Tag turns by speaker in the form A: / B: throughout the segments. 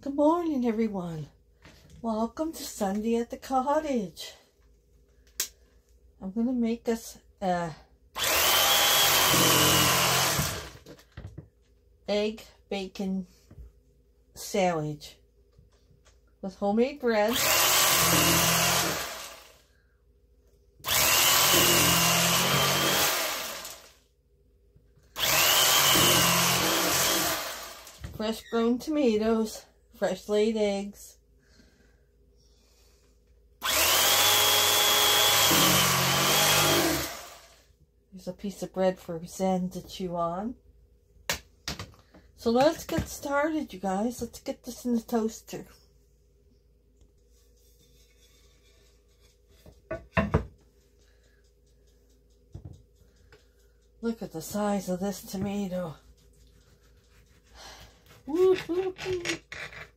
A: Good morning, everyone. Welcome to Sunday at the cottage. I'm going to make us a egg bacon sandwich with homemade bread. Fresh grown tomatoes, fresh laid eggs. Here's a piece of bread for Zen to chew on. So let's get started, you guys. Let's get this in the toaster. Look at the size of this tomato.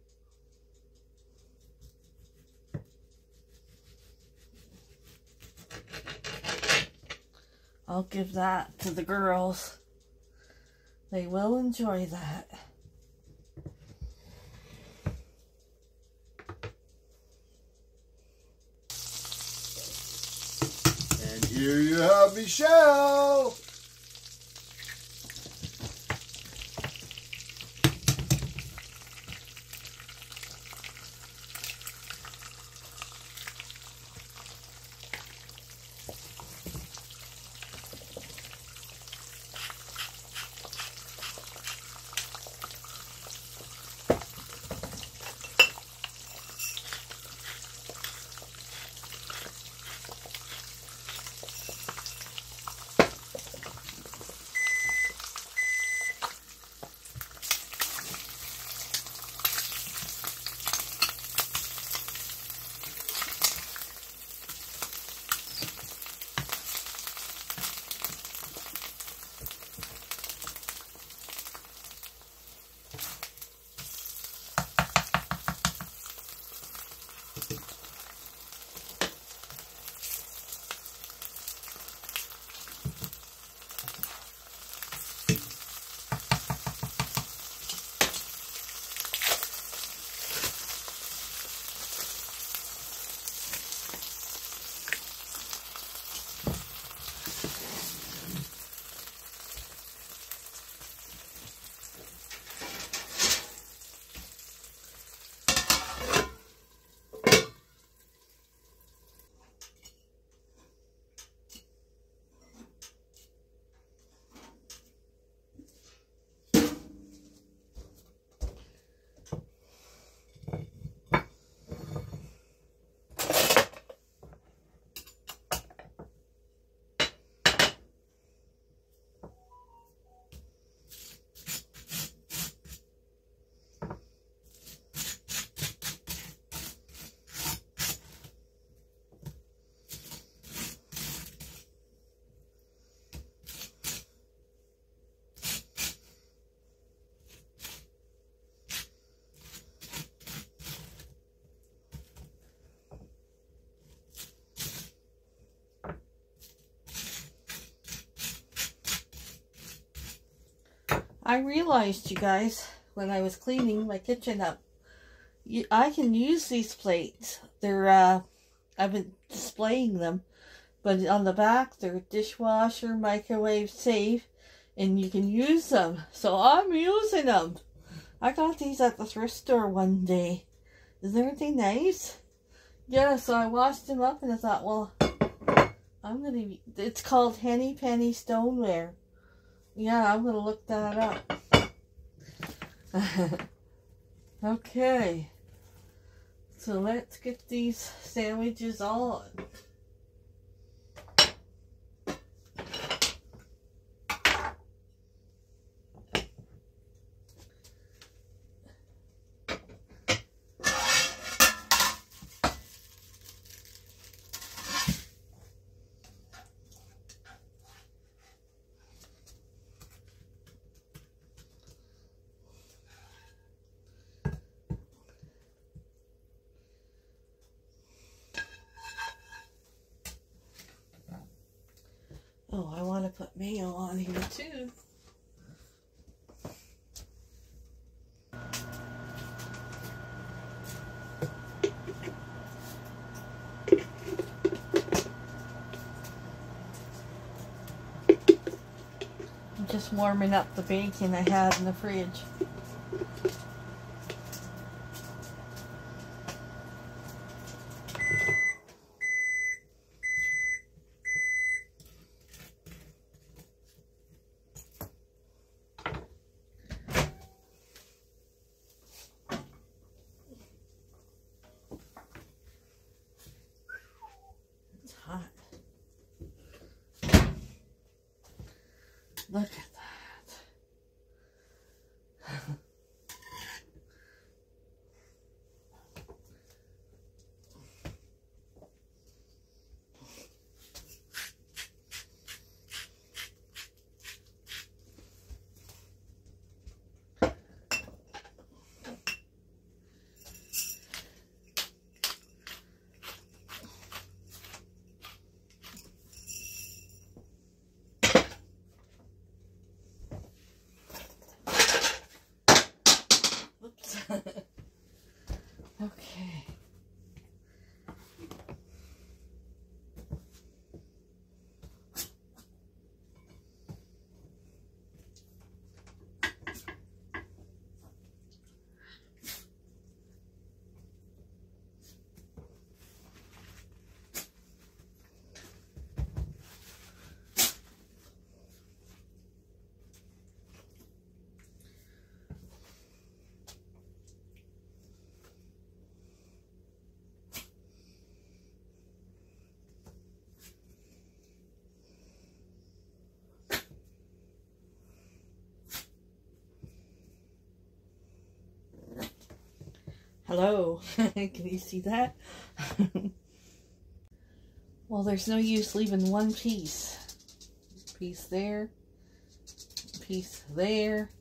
A: I'll give that to the girls. They will enjoy that.
B: And here you have Michelle.
A: I realized, you guys, when I was cleaning my kitchen up, you, I can use these plates. They're, uh, I've been displaying them, but on the back, they're dishwasher, microwave safe, and you can use them. So I'm using them. I got these at the thrift store one day. Is everything nice? Yeah, so I washed them up and I thought, well, I'm gonna, it's called Henny Penny Stoneware. Yeah, I'm going to look that up. okay. So let's get these sandwiches on. I'm just warming up the bacon I had in the fridge. Hello. Can you see that? well, there's no use leaving one piece. Piece there. Piece there.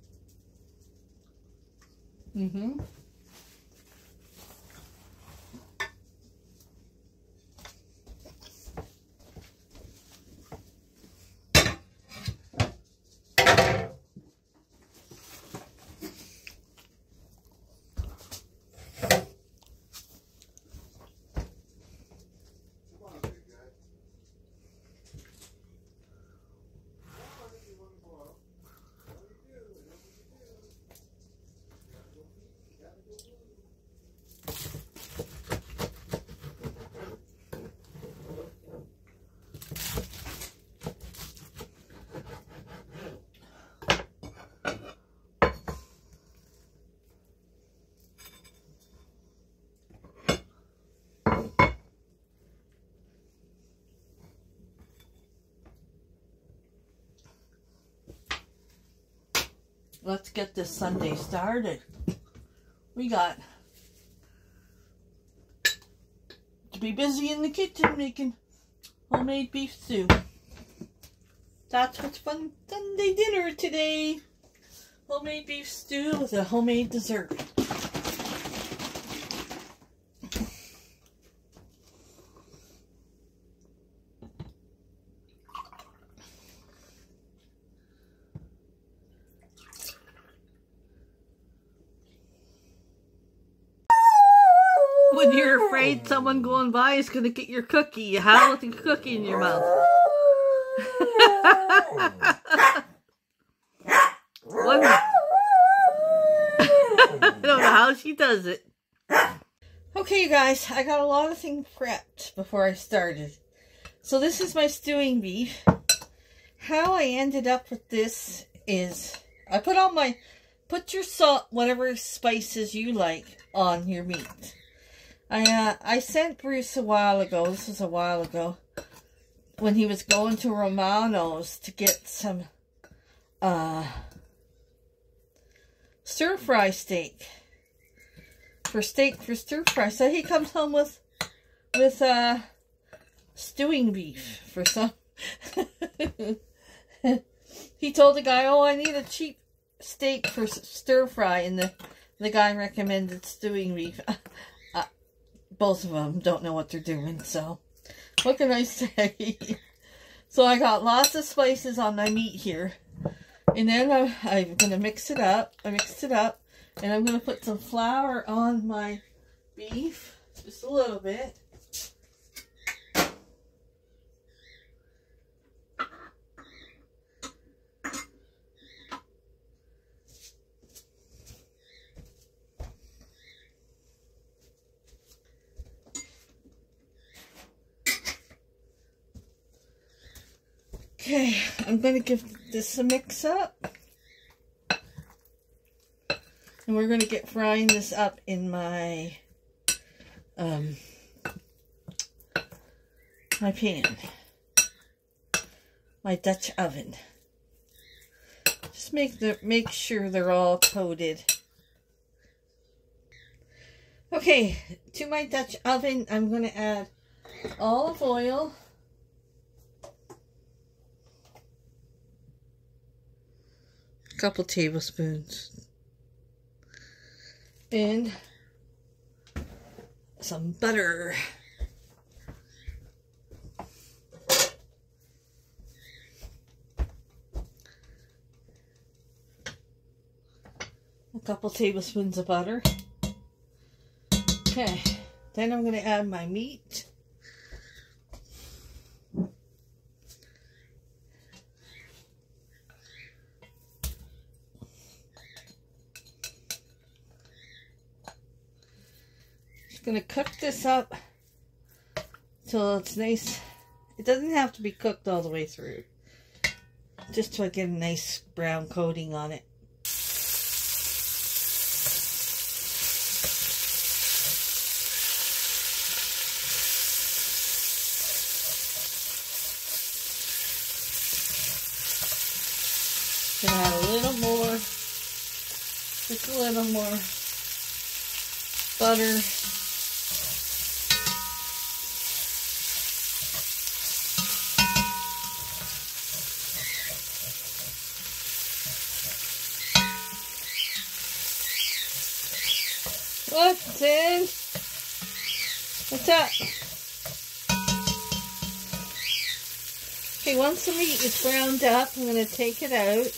A: Mm-hmm. Let's get this Sunday started. We got to be busy in the kitchen making homemade beef stew. That's what's fun Sunday dinner today. Homemade beef stew with a homemade dessert. When you're afraid someone going by is going to get your cookie, you with your cookie in your mouth. One. I don't know how she does it. Okay, you guys, I got a lot of things prepped before I started. So this is my stewing beef. How I ended up with this is I put all my, put your salt, whatever spices you like on your meat. I uh, I sent Bruce a while ago, this was a while ago, when he was going to Romano's to get some uh, stir fry steak. For steak for stir fry. So he comes home with with uh stewing beef for some he told the guy, "Oh, I need a cheap steak for stir fry," and the the guy recommended stewing beef. Both of them don't know what they're doing, so what can I say? so I got lots of spices on my meat here, and then I, I'm gonna mix it up. I mixed it up, and I'm gonna put some flour on my beef, just a little bit. Okay, I'm going to give this a mix up. And we're going to get frying this up in my um, my pan, my Dutch oven. Just make the make sure they're all coated. Okay, to my Dutch oven, I'm going to add olive oil. Couple tablespoons. And some butter. A couple tablespoons of butter. Okay, then I'm going to add my meat. Just going to cook this up till it's nice. It doesn't have to be cooked all the way through. Just to get a nice brown coating on it. Gonna add a little more, just a little more butter. What's in? What's up? Okay, once the meat is browned up, I'm going to take it out.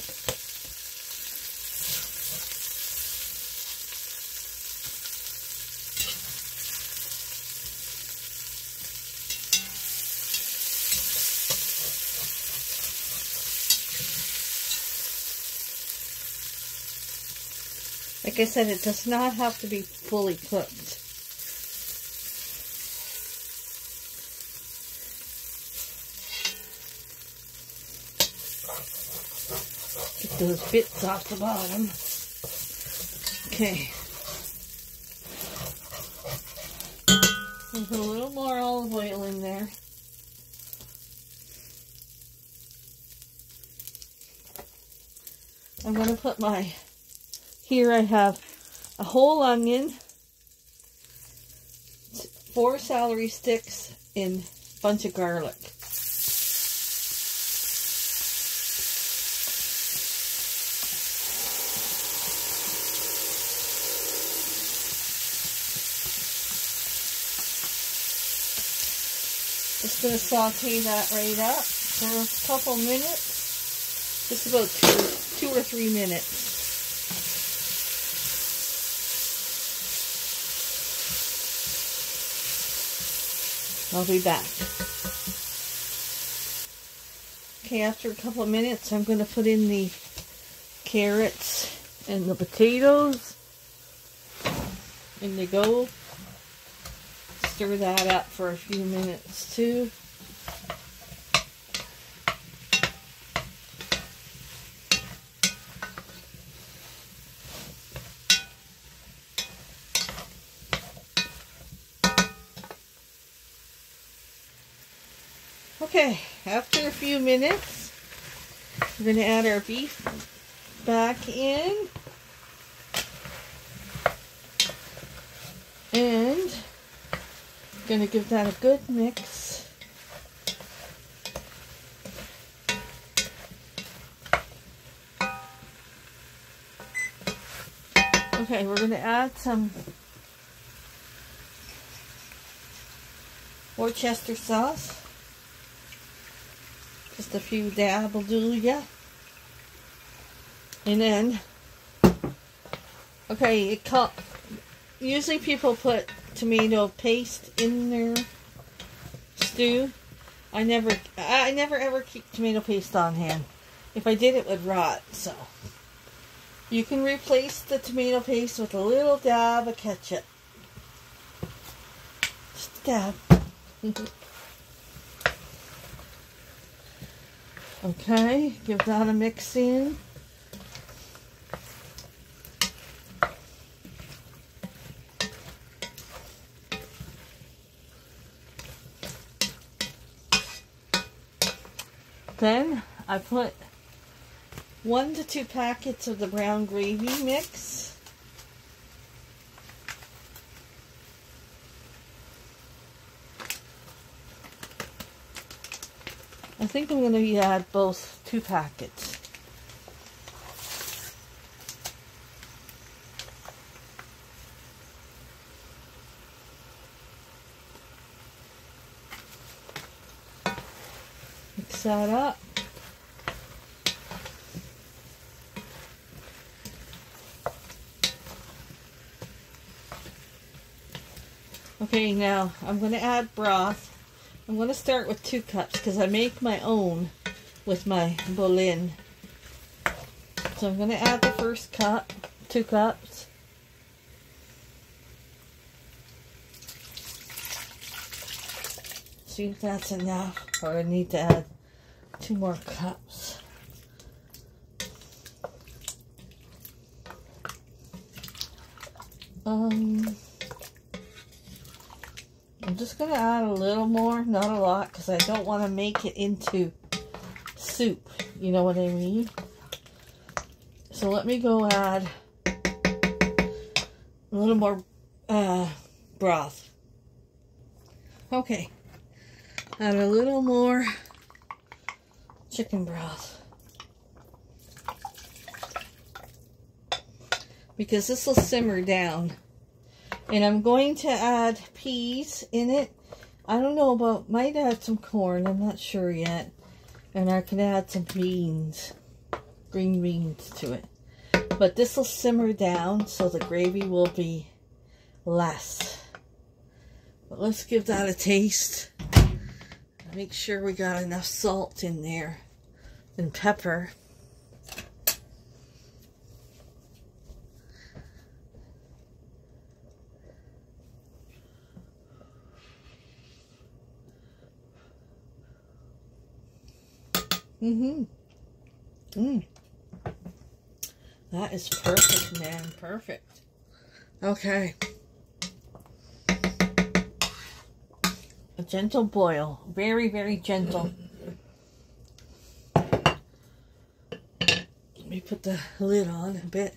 A: Like I said, it does not have to be fully cooked. Those bits off the bottom. Okay. A little more olive oil in there. I'm going to put my here I have a whole onion, four celery sticks, and a bunch of garlic. Just going to saute that right up for a couple minutes. Just about two, two or three minutes. I'll be back. Okay, after a couple of minutes, I'm going to put in the carrots and the potatoes. In they go. Stir that up for a few minutes too. Okay, after a few minutes, we're going to add our beef back in. And going to give that a good mix. Okay, we're going to add some Worcester sauce. Just a few dab will do ya. And then, okay, it call, usually people put tomato paste in their stew. I never, I never ever keep tomato paste on hand. If I did, it would rot, so. You can replace the tomato paste with a little dab of ketchup. Just a dab. Okay, give that a mix in. Then I put one to two packets of the brown gravy mix. I think I'm going to add both two packets. Mix that up. Okay, now I'm going to add broth. I'm going to start with two cups because I make my own with my bouillon. So I'm going to add the first cup, two cups. See if that's enough or I need to add two more cups. Um, just going to add a little more, not a lot, because I don't want to make it into soup. You know what I mean? So let me go add a little more uh, broth. Okay. Add a little more chicken broth. Because this will simmer down. And I'm going to add peas in it. I don't know about, might add some corn. I'm not sure yet. And I can add some beans, green beans to it. But this will simmer down so the gravy will be less. But let's give that a taste. Make sure we got enough salt in there and pepper. Mm-hmm. Mm. That is perfect, man. Perfect. Okay. A gentle boil. Very, very gentle. Let me put the lid on a bit.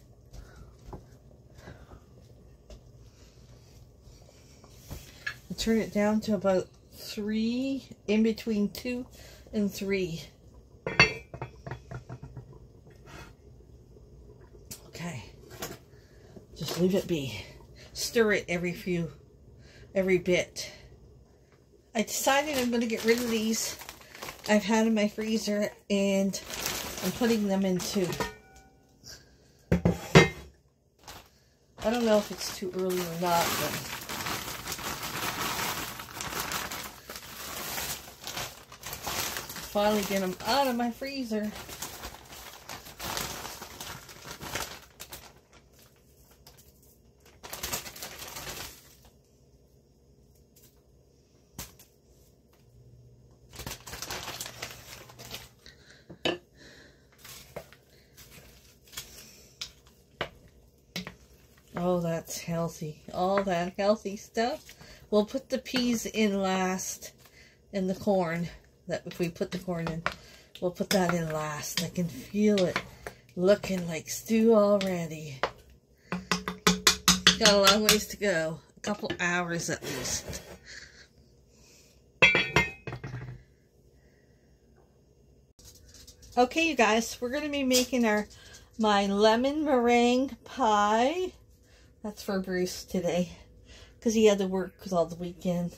A: I'll turn it down to about three, in between two and three. Leave it be. Stir it every few, every bit. I decided I'm going to get rid of these. I've had in my freezer and I'm putting them into. I don't know if it's too early or not, but finally get them out of my freezer. Oh, that's healthy. All that healthy stuff. We'll put the peas in last and the corn. That if we put the corn in, we'll put that in last. I can feel it looking like stew already. Got a long ways to go. A couple hours at least. Okay, you guys, we're going to be making our my lemon meringue pie. That's for Bruce today because he had to work all the weekend.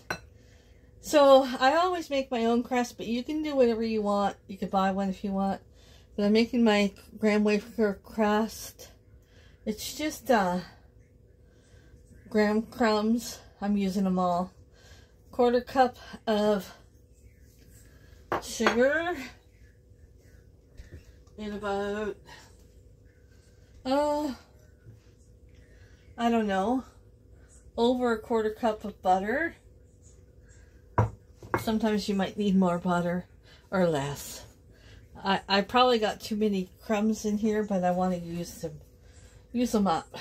A: So I always make my own crust, but you can do whatever you want. You can buy one if you want. But I'm making my graham wafer crust. It's just uh, graham crumbs. I'm using them all. Quarter cup of sugar. And about, uh, I don't know, over a quarter cup of butter. Sometimes you might need more butter or less. I, I probably got too many crumbs in here, but I want to use them. Use them up.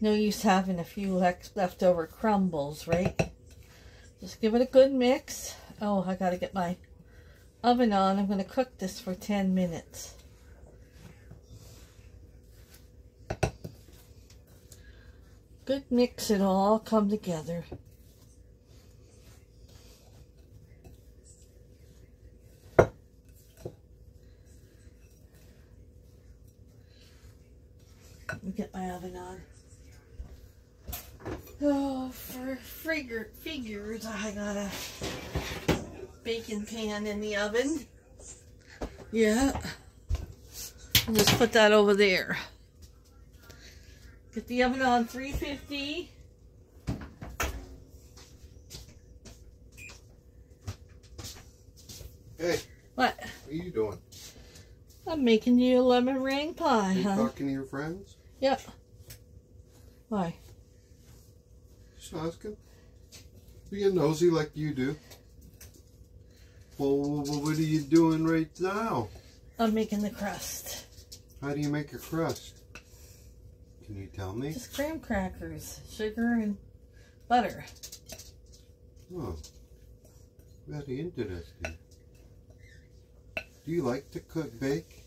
A: No use having a few leftover crumbles, right? Just give it a good mix. Oh, I gotta get my oven on. I'm gonna cook this for 10 minutes. Good mix it'll all come together. Let me get my oven on. Oh, for figure, figures, I got a baking pan in the oven. Yeah. Just put that over there. Get the oven on 350.
B: Hey,
A: What?
B: what are you doing?
A: I'm making you a lemon meringue pie,
B: Are you
A: huh?
B: talking to your friends?
A: Yep. Why?
B: Just asking. Being nosy like you do. Well, what are you doing right now?
A: I'm making the crust.
B: How do you make a crust? Can you tell me?
A: Just graham crackers, sugar, and butter.
B: Oh, very interesting. Do you like to cook, bake?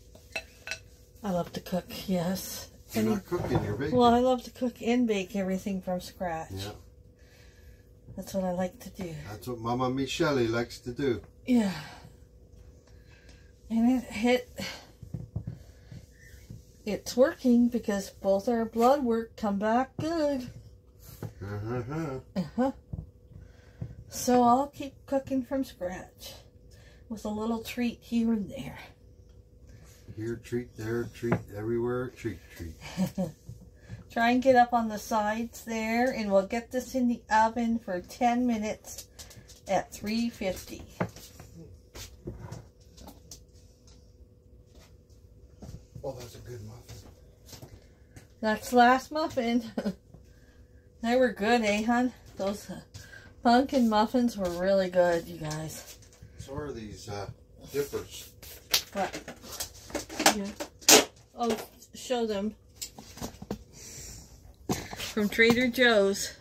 A: I love to cook, yes.
B: You're
A: And-
B: not cooking, you're baking.
A: well, I love to cook and bake everything from scratch.
B: yeah,
A: That's what I like to do.
B: that's what Mama Michele likes to do.
A: Yeah. And it hit. It's working because both our blood work come back good.
B: Uh-huh.
A: Uh-huh. So I'll keep cooking from scratch with a little treat here and there.
B: Here, treat, there, treat, everywhere, treat, treat.
A: Try and get up on the sides there and we'll get this in the oven for 10 minutes at 350.
B: Well, that's a good muffin.
A: That's the last muffin. they were good, eh, hon? Those uh, pumpkin muffins were really good, you guys.
B: So are these uh, dippers.
A: But, yeah. Oh, show them. From Trader Joe's.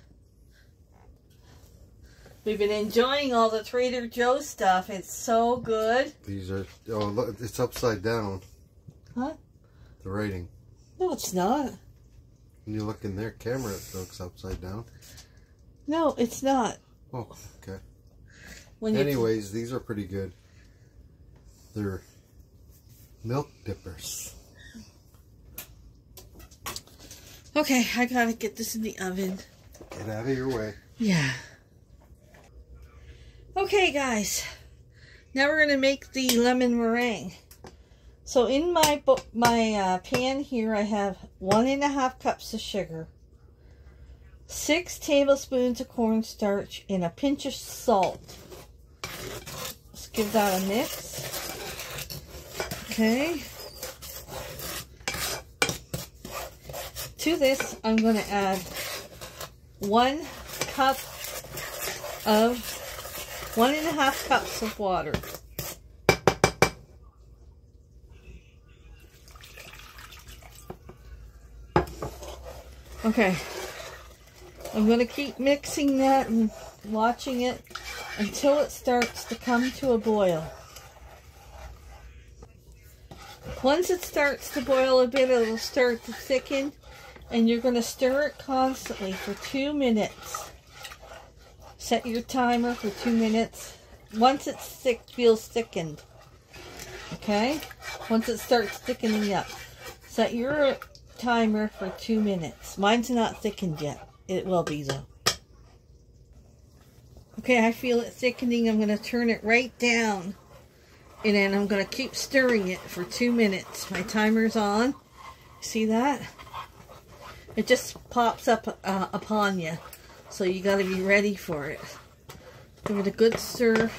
A: We've been enjoying all the Trader Joe's stuff. It's so good.
B: These are, oh, look, it's upside down.
A: Huh?
B: The rating.
A: No, it's not.
B: When you look in their camera, it looks upside down.
A: No, it's not.
B: Oh, okay.
A: When you
B: Anyways, these are pretty good. They're milk dippers.
A: Okay, I gotta get this in the oven.
B: Get out of your way.
A: Yeah. Okay, guys. Now we're gonna make the lemon meringue. So in my my uh, pan here, I have one and a half cups of sugar, six tablespoons of cornstarch, and a pinch of salt. Let's give that a mix. Okay. To this, I'm going to add one cup of, one and a half cups of water. Okay. I'm going to keep mixing that and watching it until it starts to come to a boil. Once it starts to boil a bit, it'll start to thicken and you're going to stir it constantly for two minutes. Set your timer for two minutes. Once it's thick, feels thickened. Okay? Once it starts thickening up, set your timer for two minutes. Mine's not thickened yet. It will be though. Okay, I feel it thickening. I'm going to turn it right down. And then I'm going to keep stirring it for two minutes. My timer's on. See that? It just pops up uh, upon you. So you got to be ready for it. Give it a good stir.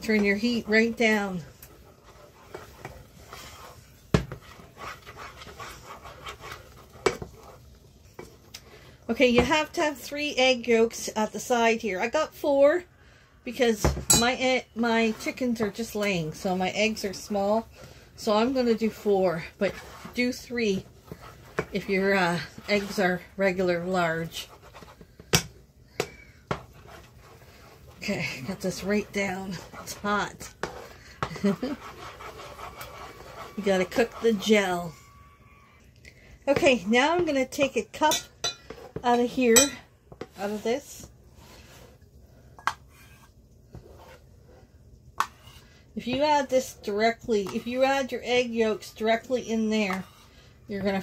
A: Turn your heat right down. Okay, you have to have three egg yolks at the side here. I got four because my my chickens are just laying, so my eggs are small. So I'm going to do four, but do three if your uh, eggs are regular large. Okay, got this right down. It's hot. you gotta cook the gel. Okay, now I'm gonna take a cup out of here, out of this. If you add this directly, if you add your egg yolks directly in there, you're gonna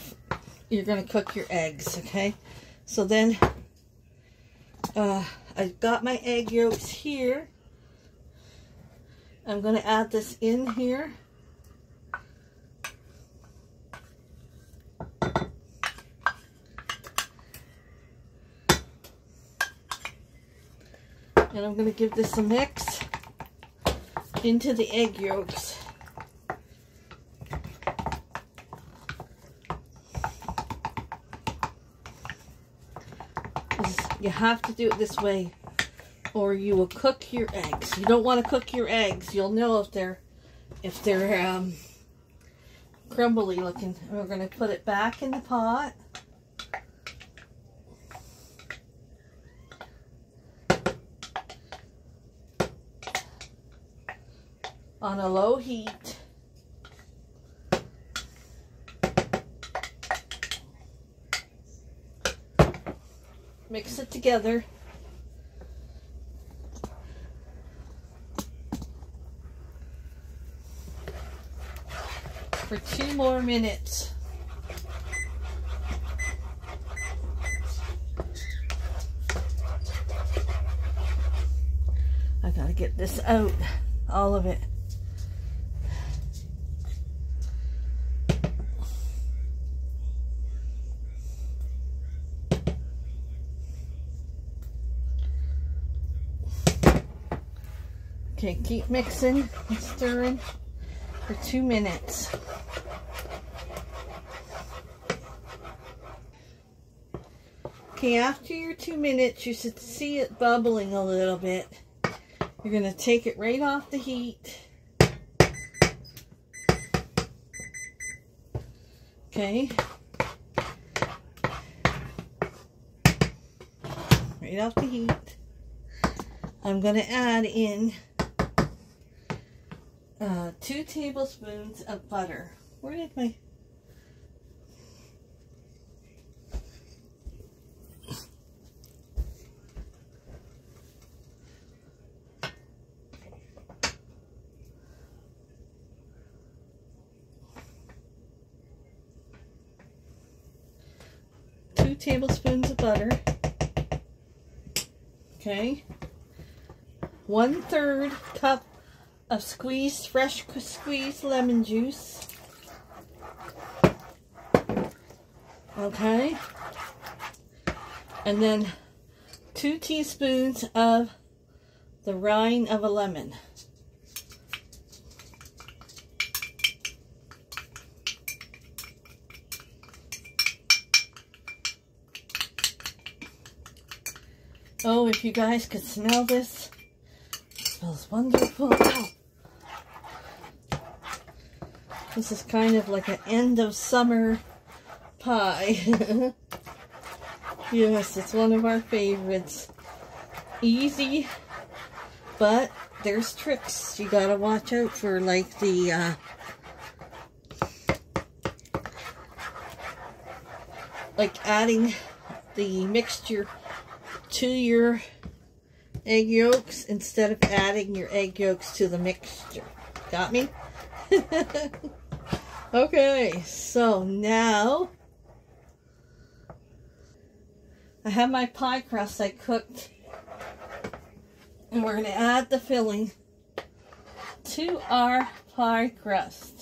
A: you're gonna cook your eggs. Okay, so then uh, I've got my egg yolks here. I'm gonna add this in here. And I'm going to give this a mix into the egg yolks. You have to do it this way or you will cook your eggs. You don't want to cook your eggs. You'll know if they're if they're um, crumbly looking. We're going to put it back in the pot. On a low heat. Mix it together. For two more minutes. I gotta get this out, all of it. Okay, keep mixing and stirring for two minutes. Okay, after your two minutes, you should see it bubbling a little bit. You're going to take it right off the heat. Okay. Right off the heat. I'm going to add in uh, two tablespoons of butter. Where did my... Two tablespoons of butter. Okay. One third cup of squeezed, fresh squeezed lemon juice. Okay. And then two teaspoons of the rind of a lemon. Oh, if you guys could smell this, it smells wonderful. This is kind of like an end of summer pie. yes, it's one of our favorites. Easy, but there's tricks you gotta watch out for, like the, uh, like adding the mixture to your egg yolks instead of adding your egg yolks to the mixture. Got me? Okay, so now I have my pie crust I cooked and we're going to add the filling to our pie crust.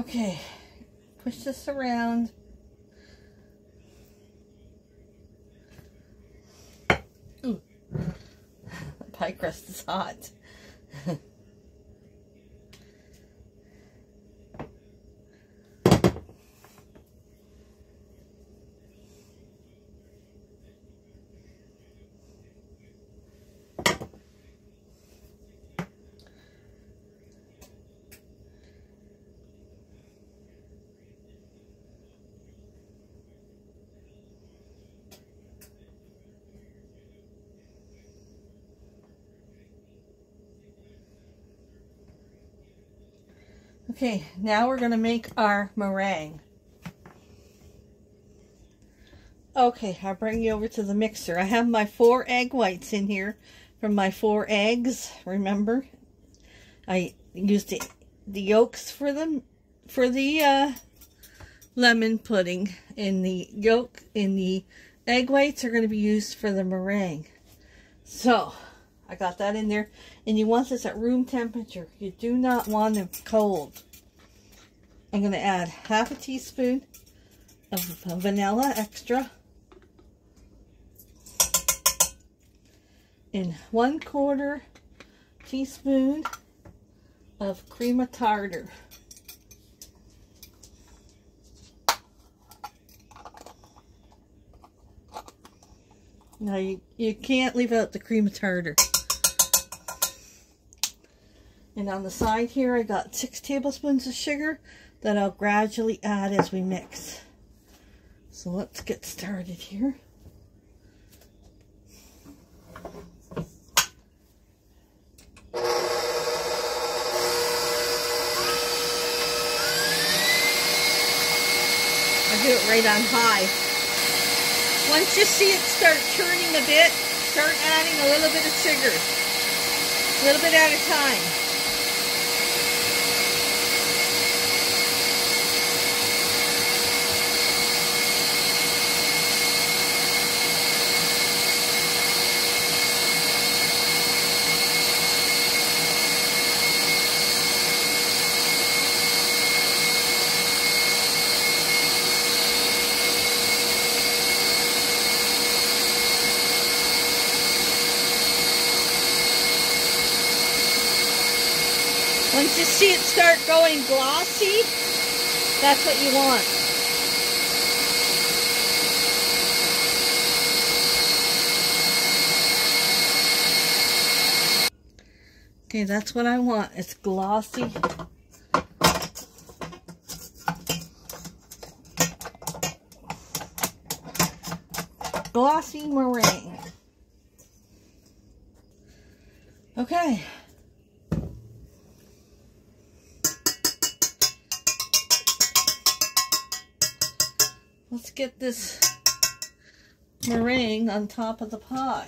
A: Okay, push this around. Ooh, the pie crust is hot. Okay, now we're going to make our meringue. Okay, I'll bring you over to the mixer. I have my four egg whites in here from my four eggs, remember? I used the, the yolks for them for the uh, lemon pudding and the yolk and the egg whites are going to be used for the meringue. So, I got that in there. And you want this at room temperature. You do not want it cold. I'm going to add half a teaspoon of vanilla extra. And one quarter teaspoon of cream of tartar. Now you, you can't leave out the cream of tartar. And on the side here, I got six tablespoons of sugar that I'll gradually add as we mix. So let's get started here. I do it right on high. Once you see it start turning a bit, start adding a little bit of sugar. A little bit at a time. You see it start going glossy, that's what you want. Okay, that's what I want. It's glossy. Glossy meringue. Okay. Let's get this meringue on top of the pot.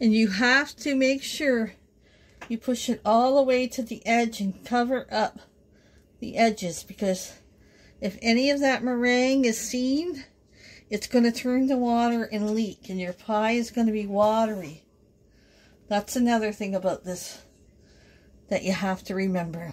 A: And you have to make sure you push it all the way to the edge and cover up the edges because if any of that meringue is seen, it's going to turn to water and leak and your pie is going to be watery. That's another thing about this that you have to remember.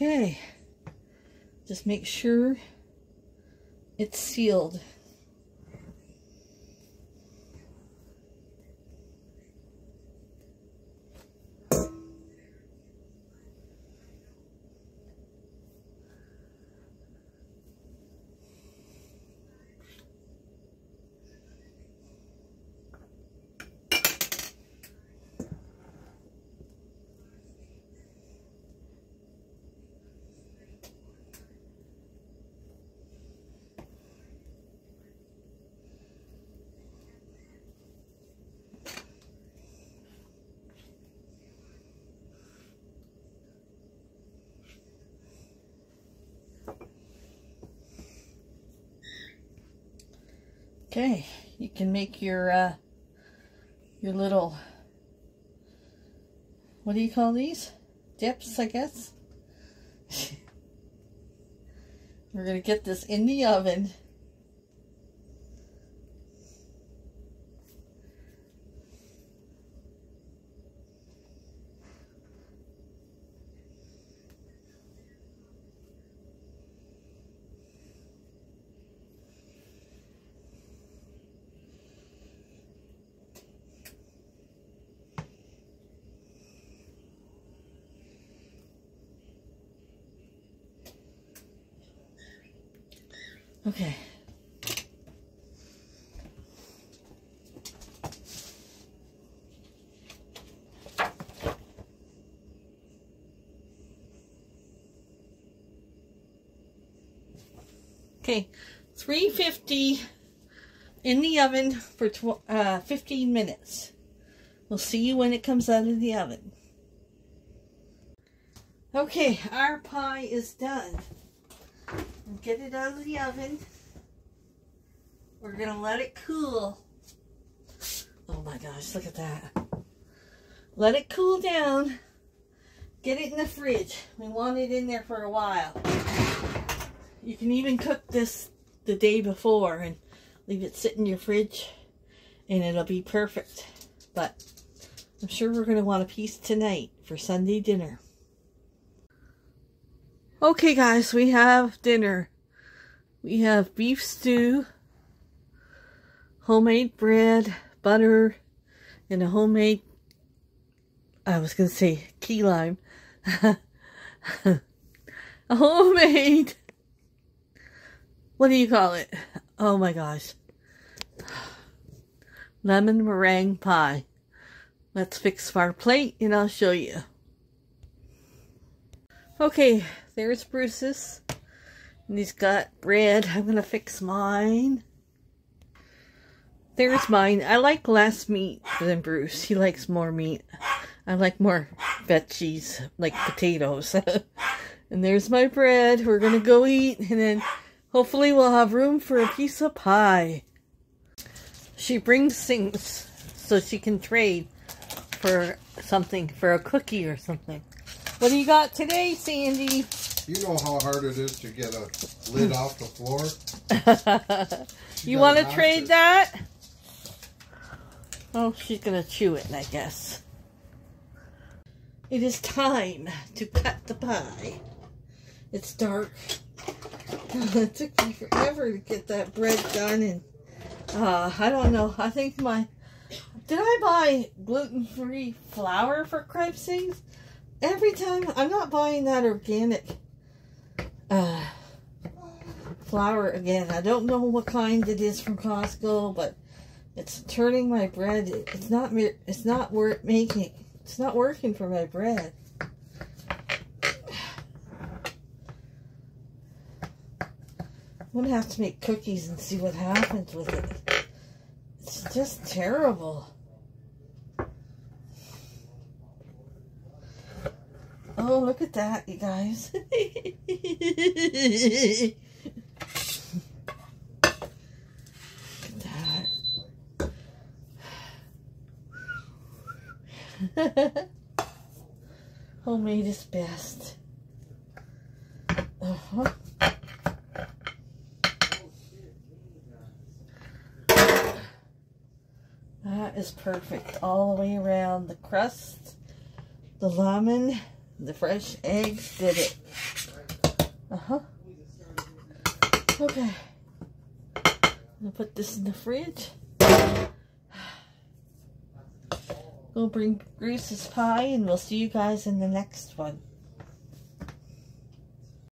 A: Okay, just make sure it's sealed. Okay, you can make your uh, your little what do you call these? Dips, I guess. We're gonna get this in the oven. Okay. Okay, 350 in the oven for uh, 15 minutes. We'll see you when it comes out of the oven. Okay, our pie is done. Get it out of the oven. We're going to let it cool. Oh my gosh, look at that. Let it cool down. Get it in the fridge. We want it in there for a while. You can even cook this the day before and leave it sit in your fridge and it'll be perfect. But I'm sure we're going to want a piece tonight for Sunday dinner. Okay guys, we have dinner. We have beef stew, homemade bread, butter, and a homemade, I was going to say key lime. a homemade, what do you call it? Oh my gosh. Lemon meringue pie. Let's fix our plate and I'll show you. Okay, there's Bruce's. And he's got bread. I'm going to fix mine. There's mine. I like less meat than Bruce. He likes more meat. I like more veggies, like potatoes. and there's my bread. We're going to go eat. And then hopefully we'll have room for a piece of pie. She brings things so she can trade for something, for a cookie or something. What do you got today, Sandy?
B: You know how hard it is to get a lid off the floor?
A: you want to trade it. that? Oh, she's going to chew it, I guess. It is time to cut the pie. It's dark. it took me forever to get that bread done, and uh, I don't know. I think my... Did I buy gluten-free flour for Cripe Sings? every time I'm not buying that organic uh, flour again. I don't know what kind it is from Costco, but it's turning my bread. It's not. It's not worth making. It's not working for my bread. I'm gonna have to make cookies and see what happens with it. It's just terrible. Oh, look at that, you guys. Homemade is best. Uh -huh. That is perfect all the way around. The crust, the lemon, the fresh eggs did it. Uh-huh. Okay. I'm to put this in the fridge. Go bring Bruce's pie and we'll see you guys in the next one.